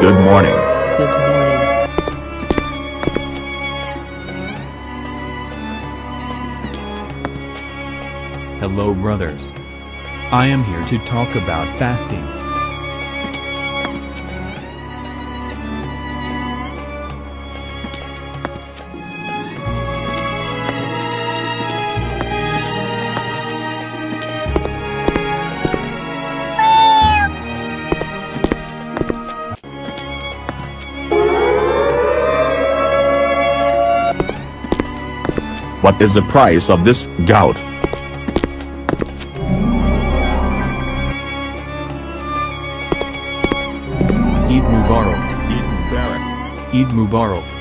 Good morning. Good morning. Hello brothers. I am here to talk about fasting. What is the price of this gout? Eid Mubarak. Eid Mubarak. Eid Mubarak.